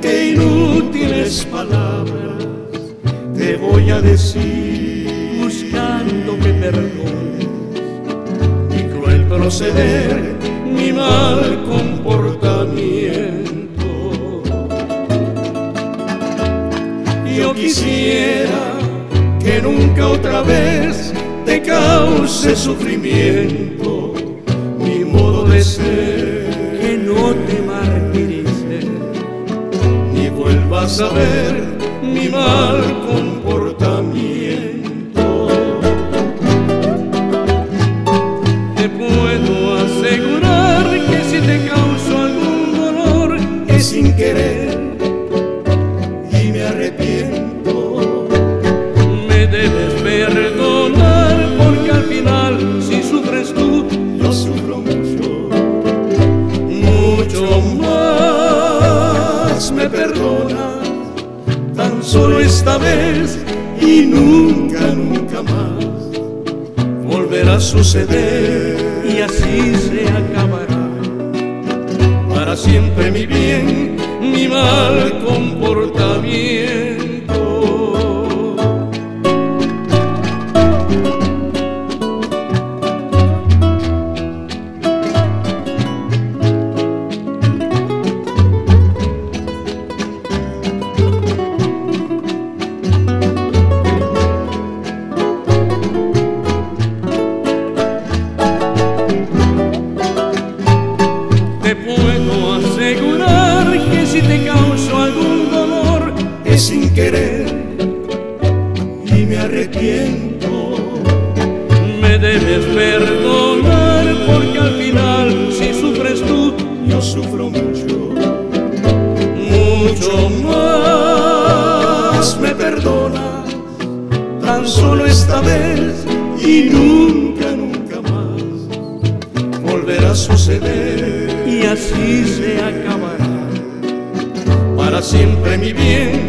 que inútiles palabras te voy a decir, buscando que perdones mi cruel proceder, mi mal comportamiento. Yo quisiera que nunca otra vez te cause sufrimiento a ver mi mal comportamiento. Me perdonas tan solo esta vez y nunca, nunca más volverá a suceder. y así se acabará para siempre mi bien, mi mal comportamiento. Y me arrepiento. me debes perdonar porque al final si sufres tú Yo sufro mucho, mucho más me perdonas tan solo esta vez y nunca, nunca más volverá a suceder. y así se acabará Para siempre mi bien,